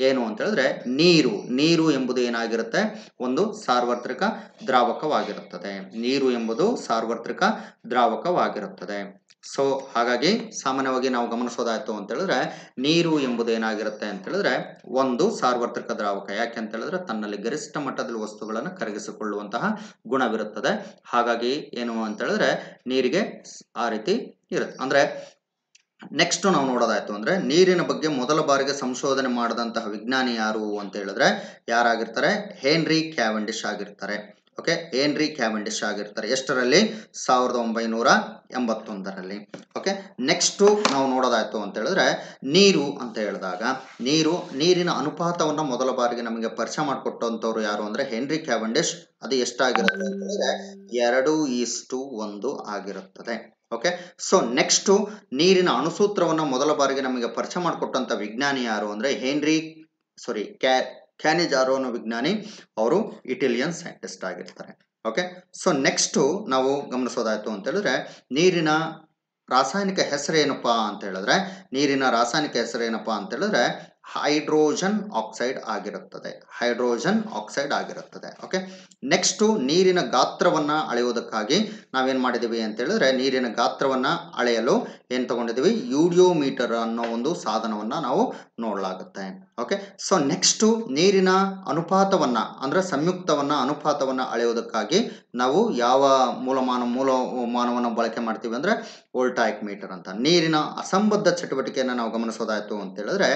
ಏನು ಅಂತ ಹೇಳಿದ್ರೆ ನೀರು ನೀರು ಎಂಬುದು ಏನಾಗಿರುತ್ತೆ? ಒಂದು ಸಾರ್ವತ್ರಿಕ ದ್ರಾವಕವಾಗಿರುತ್ತದೆ. ನೀರು ಎಂಬುದು ಸಾರ್ವತ್ರಿಕ ದ್ರಾವಕವಾಗಿರುತ್ತದೆ. ಸೊ ಹಾಗಾಗಿ ಸಾಮಾನ್ಯವಾಗಿ ನಾವು ಗಮನಿಸೋದಾಯ್ತು ಅಂತ ಹೇಳಿದ್ರೆ ನೀರು ಎಂಬುದು ಏನಾಗಿರುತ್ತೆ ಅಂತ ಹೇಳಿದ್ರೆ ಒಂದು ಸಾರ್ವತ್ರಿಕ ದ್ರಾವಕ. ಯಾಕೆ ಅಂತ ಹೇಳಿದ್ರೆ ತನ್ನಲ್ಲಿ ಗರಿಷ್ಠ ಮಟ್ಟದಲ್ಲಿ ವಸ್ತುಗಳನ್ನು ಕರಗಿಸಿಕೊಳ್ಳುವಂತಹ ಗುಣವಿರುತ್ತದೆ. ಹಾಗಾಗಿ ಏನು ಅಂತ ಹೇಳಿದ್ರೆ ನೀರಿಗೆ ಆ ರೀತಿ ಇರುತ್ತೆ. ಅಂದ್ರೆ ನೆಕ್ಸ್ಟ್ ನಾವು ನೋಡೋದಾಯ್ತು ಅಂದ್ರೆ ನೀರಿನ ಬಗ್ಗೆ ಮೊದಲ ಬಾರಿಗೆ ಸಂಶೋಧನೆ ಮಾಡಿದಂತಹ ವಿಜ್ಞಾನಿ ಯಾರು ಅಂತ ಹೇಳಿದ್ರೆ ಯಾರಾಗಿರ್ತಾರೆ? ಹೇನ್ರಿ ಕ್ಯಾವೆಂಡಿಶ್ ಆಗಿರ್ತಾರೆ. ಓಕೆ ಹೇನ್ರಿ ಕ್ಯಾವೆಂಡಿಶ್ ಆಗಿರ್ತಾರೆ. ಎಷ್ಟರಲ್ಲಿ? ಸಾವಿರದ ಒಂಬೈನೂರ ಎಂಬತ್ತೊಂದರಲ್ಲಿ. ಓಕೆ ನೆಕ್ಸ್ಟ್ ನಾವು ನೋಡೋದಾಯ್ತು ಅಂತ ಹೇಳಿದ್ರೆ ನೀರು ಅಂತ ಹೇಳಿದಾಗ ನೀರು, ನೀರಿನ ಅನುಪಾತವನ್ನ ಮೊದಲ ಬಾರಿಗೆ ನಮಗೆ ಪರಿಚಯ ಮಾಡಿಕೊಟ್ಟಂಥವ್ರು ಯಾರು ಅಂದ್ರೆ ಹೆನ್ರಿ ಕ್ಯಾವೆಂಡಿಶ್ ಅದು ಎಷ್ಟಾಗಿರುತ್ತೆ ಅಂತ ಹೇಳಿದ್ರೆ ಎರಡು ಈಸ್ಟು ಒಂದು ಆಗಿರುತ್ತದೆ. ಓಕೆ ಸೊ ನೆಕ್ಸ್ಟು ನೀರಿನ ಅಣುಸೂತ್ರವನ್ನು ಮೊದಲ ಬಾರಿಗೆ ನಮಗೆ ಪರಿಚಯ ಮಾಡಿಕೊಟ್ಟಂತ ವಿಜ್ಞಾನಿ ಯಾರು ಅಂದ್ರೆ ಹೆನ್ರಿ ಸಾರಿ ಕ್ಯಾ, ಕ್ಯಾನಿಜಾರೋ ಅನ್ನೋ ವಿಜ್ಞಾನಿ. ಅವರು ಇಟಾಲಿಯನ್ ಸೈಂಟಿಸ್ಟ್ ಆಗಿರ್ತಾರೆ. ಓಕೆ ಸೊ ನೆಕ್ಸ್ಟು ನಾವು ಗಮನಿಸೋದಾಯ್ತು ಅಂತ ಹೇಳಿದ್ರೆ, ನೀರಿನ ರಾಸಾಯನಿಕ ಹೆಸರೇನಪ್ಪ ಅಂತ ಹೇಳಿದ್ರೆ, ನೀರಿನ ರಾಸಾಯನಿಕ ಹೆಸರೇನಪ್ಪ ಅಂತ ಹೇಳಿದ್ರೆ ಹೈಡ್ರೋಜನ್ ಆಕ್ಸೈಡ್ ಆಗಿರುತ್ತದೆ. ಹೈಡ್ರೋಜನ್ ಆಕ್ಸೈಡ್ ಆಗಿರುತ್ತದೆ. ಓಕೆ ನೆಕ್ಸ್ಟು ನೀರಿನ ಗಾತ್ರವನ್ನು ಅಳೆಯುವುದಕ್ಕಾಗಿ ನಾವೇನು ಮಾಡಿದ್ದೀವಿ ಅಂತ ಹೇಳಿದ್ರೆ ನೀರಿನ ಗಾತ್ರವನ್ನು ಅಳೆಯಲು ಏನು ತಗೊಂಡಿದ್ದೀವಿ? ಯೂಡಿಯೋಮೀಟರ್ ಅನ್ನೋ ಒಂದು ಸಾಧನವನ್ನು ನಾವು ನೋಡಲಾಗುತ್ತೆ. ಓಕೆ ಸೊ ನೆಕ್ಸ್ಟು ನೀರಿನ ಅನುಪಾತವನ್ನು, ಅಂದರೆ ಸಂಯುಕ್ತವನ್ನು ಅನುಪಾತವನ್ನು ಅಳೆಯುವುದಕ್ಕಾಗಿ ನಾವು ಯಾವ ಮೂಲಮಾನ, ಮೂಲಮಾನವನ್ನು ಬಳಕೆ ಮಾಡ್ತೀವಿ ಅಂದರೆ ವೋಲ್ಟಾಯಿಕ್ ಮೀಟರ್ ಅಂತ. ನೀರಿನ ಅಸಂಬದ್ಧ ಚಟುವಟಿಕೆಯನ್ನು ನಾವು ಗಮನಿಸೋದಾಯಿತು ಅಂತ ಹೇಳಿದ್ರೆ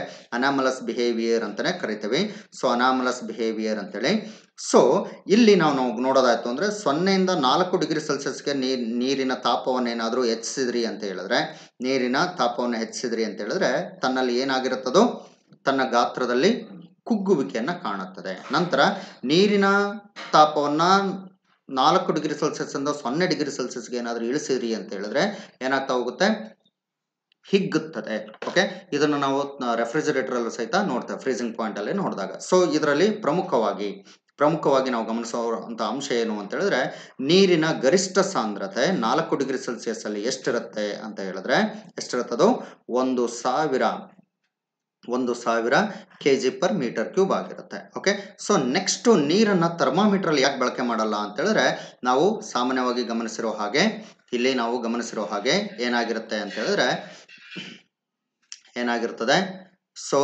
ಅನಾಮಲಸ್ ಬಿಹೇವಿಯರ್ ಅಂತಲೇ ಕರಿತೀವಿ. ಸೊ ಅನಾಮಲಸ್ ಬಿಹೇವಿಯರ್ ಅಂತೇಳಿ. ಸೊ ಇಲ್ಲಿ ನಾವು ನಾವು ನೋಡೋದಾಯ್ತು ಅಂದರೆ ಸೊನ್ನೆಯಿಂದ ನಾಲ್ಕು ಡಿಗ್ರಿ ಸೆಲ್ಸಿಯಸ್ಗೆ ನೀರ್ ನೀರಿನ ತಾಪವನ್ನು ಏನಾದರೂ ಹೆಚ್ಚಿಸಿದ್ರಿ ಅಂತ ಹೇಳಿದ್ರೆ, ನೀರಿನ ತಾಪವನ್ನು ಹೆಚ್ಚಿಸಿದ್ರಿ ಅಂತ ಹೇಳಿದ್ರೆ ತನ್ನಲ್ಲಿ ಏನಾಗಿರುತ್ತದೋ? ತನ್ನ ಗಾತ್ರದಲ್ಲಿ ಕುಗ್ಗುವಿಕೆಯನ್ನು ಕಾಣುತ್ತದೆ. ನಂತರ ನೀರಿನ ತಾಪವನ್ನು ನಾಲ್ಕು ಡಿಗ್ರಿ ಸೆಲ್ಸಿಯಸ್ ಇಂದ ಸೊನ್ನೆ ಡಿಗ್ರಿ ಸೆಲ್ಸಿಯಸ್ಗೆ ಏನಾದರೂ ಇಳಿಸಿದ್ರಿ ಅಂತ ಹೇಳಿದ್ರೆ ಏನಾಗ್ತಾ ಹೋಗುತ್ತೆ? ಹಿಗ್ಗುತ್ತದೆ. ಓಕೆ ಇದನ್ನು ನಾವು ರೆಫ್ರಿಜರೇಟರ್ ಅಲ್ಲೂ ಸಹಿತ ನೋಡ್ತೇವೆ ಫ್ರೀಸಿಂಗ್ ಪಾಯಿಂಟ್ ಅಲ್ಲಿ ನೋಡಿದಾಗ. ಸೊ ಇದರಲ್ಲಿ ಪ್ರಮುಖವಾಗಿ ಪ್ರಮುಖವಾಗಿ ನಾವು ಗಮನಿಸುವಂಥ ಅಂಶ ಏನು ಅಂತ ಹೇಳಿದ್ರೆ, ನೀರಿನ ಗರಿಷ್ಠ ಸಾಂದ್ರತೆ ನಾಲ್ಕು ಡಿಗ್ರಿ ಸೆಲ್ಸಿಯಸ್ ಅಲ್ಲಿ ಎಷ್ಟಿರುತ್ತೆ ಅಂತ ಹೇಳಿದ್ರೆ ಎಷ್ಟಿರುತ್ತದು ಒಂದು ಸಾವಿರ ಒಂದು ಸಾವಿರ K G per metre cube ಆಗಿರುತ್ತೆ. ಓಕೆ ಸೊ ನೆಕ್ಸ್ಟ್ ನೀರನ್ನು ಥರ್ಮಾಮೀಟ್ರಲ್ಲಿ ಯಾಕೆ ಬಳಕೆ ಮಾಡಲ್ಲ ಅಂತ ಹೇಳಿದ್ರೆ, ನಾವು ಸಾಮಾನ್ಯವಾಗಿ ಗಮನಿಸಿರೋ ಹಾಗೆ, ಇಲ್ಲಿ ನಾವು ಗಮನಿಸಿರೋ ಹಾಗೆ ಏನಾಗಿರುತ್ತೆ ಅಂತ ಹೇಳಿದ್ರೆ ಏನಾಗಿರ್ತದೆ? ಸೊ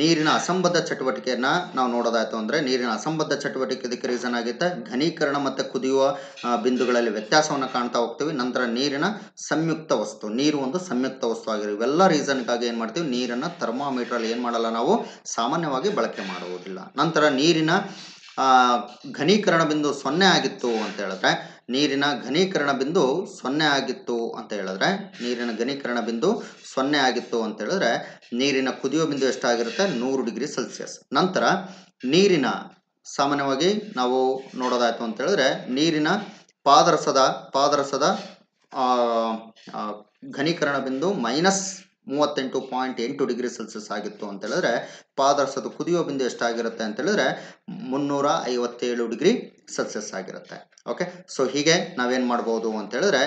ನೀರಿನ ಅಸಂಬದ್ಧ ಚಟುವಟಿಕೆಯನ್ನ ನಾವು ನೋಡೋದಾಯ್ತು ಅಂದರೆ, ನೀರಿನ ಅಸಂಬದ್ಧ ಚಟುವಟಿಕೆ ಇದಕ್ಕೆ ರೀಸನ್ ಆಗುತ್ತೆ ಘನೀಕರಣ ಮತ್ತು ಕುದಿಯುವ ಬಿಂದುಗಳಲ್ಲಿ ವ್ಯತ್ಯಾಸವನ್ನು ಕಾಣ್ತಾ ಹೋಗ್ತೀವಿ. ನಂತರ ನೀರಿನ ಸಂಯುಕ್ತ ವಸ್ತು, ನೀರು ಒಂದು ಸಂಯುಕ್ತ ವಸ್ತು ಆಗಿರೋ ಇವೆಲ್ಲ ರೀಸನ್ಗಾಗಿ ಏನು ಮಾಡ್ತೀವಿ? ನೀರನ್ನು ಥರ್ಮಾಮೀಟ್ರಲ್ಲಿ ಏನು ಮಾಡಲ್ಲ ನಾವು? ಸಾಮಾನ್ಯವಾಗಿ ಬಳಕೆ ಮಾಡುವುದಿಲ್ಲ. ನಂತರ ನೀರಿನ ಘನೀಕರಣ ಬಿಂದು ಸೊನ್ನೆ ಆಗಿತ್ತು ಅಂತ ಹೇಳಿದ್ರೆ ನೀರಿನ ಘನೀಕರಣ ಬಿಂದು ಸೊನ್ನೆ ಆಗಿತ್ತು ಅಂತ ಹೇಳಿದ್ರೆ ನೀರಿನ ಘನೀಕರಣ ಬಿಂದು ಸೊನ್ನೆ ಆಗಿತ್ತು ಅಂತ ಹೇಳಿದ್ರೆ ನೀರಿನ ಕುದಿಯೋ ಬಿಂದು ಎಷ್ಟಾಗಿರುತ್ತೆ? ನೂರು ಡಿಗ್ರಿ ಸೆಲ್ಸಿಯಸ್. ನಂತರ ನೀರಿನ ಸಾಮಾನ್ಯವಾಗಿ ನಾವು ನೋಡೋದಾಯ್ತು ಅಂತ ಹೇಳಿದ್ರೆ ನೀರಿನ ಪಾದರಸದ ಪಾದರಸದ ಆ, ಆ, ಘನೀಕರಣ ಬಿಂದು ಮೈನಸ್ ಮೂವತ್ತೆಂಟು ಪಾಯಿಂಟ್ ಎಂಟು ಡಿಗ್ರಿ ಸೆಲ್ಸಿಯಸ್ ಆಗಿತ್ತು ಅಂತ ಹೇಳಿದ್ರೆ, ಪಾದರಸದ ಕುದಿಯೋ ಬಿಂದು ಎಷ್ಟಾಗಿರುತ್ತೆ ಅಂತ ಹೇಳಿದ್ರೆ, ಮುನ್ನೂರ ಐವತ್ತೇಳು ಡಿಗ್ರಿ ಸೆಲ್ಸಿಯಸ್ ಆಗಿರುತ್ತೆ. ಓಕೆ ಸೊ ಹೀಗೆ ನಾವೇನು ಮಾಡ್ಬೋದು ಅಂತ ಹೇಳಿದ್ರೆ,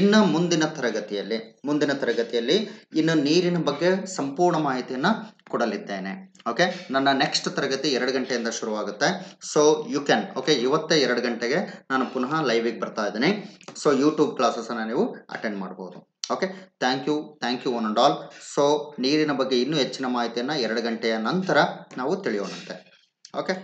ಇನ್ನು ಮುಂದಿನ ತರಗತಿಯಲ್ಲಿ ಮುಂದಿನ ತರಗತಿಯಲ್ಲಿ ಇನ್ನು ನೀರಿನ ಬಗ್ಗೆ ಸಂಪೂರ್ಣ ಮಾಹಿತಿಯನ್ನು ಕೊಡಲಿದ್ದೇನೆ. ಓಕೆ ನನ್ನ ನೆಕ್ಸ್ಟ್ ತರಗತಿ ಎರಡು ಗಂಟೆಯಿಂದ ಶುರುವಾಗುತ್ತೆ. ಸೊ ಯು ಕ್ಯಾನ್ ಓಕೆ ಇವತ್ತೇ ಎರಡು ಗಂಟೆಗೆ ನಾನು ಪುನಃ ಲೈವಿಗೆ ಬರ್ತಾ ಇದ್ದೀನಿ. ಸೊ ಯೂಟ್ಯೂಬ್ ಕ್ಲಾಸಸನ್ನು ನೀವು ಅಟೆಂಡ್ ಮಾಡ್ಬೋದು. Okay thank you thank you one and all so ನೀರಿನ ಬಗ್ಗೆ ಇನ್ನೂ ಹೆಚ್ಚಿನ ಮಾಹಿತಿಯನ್ನು ಎರಡು ಗಂಟೆಯ ನಂತರ ನಾವು ತಿಳಿಯೋಣಂತೆ. ಓಕೆ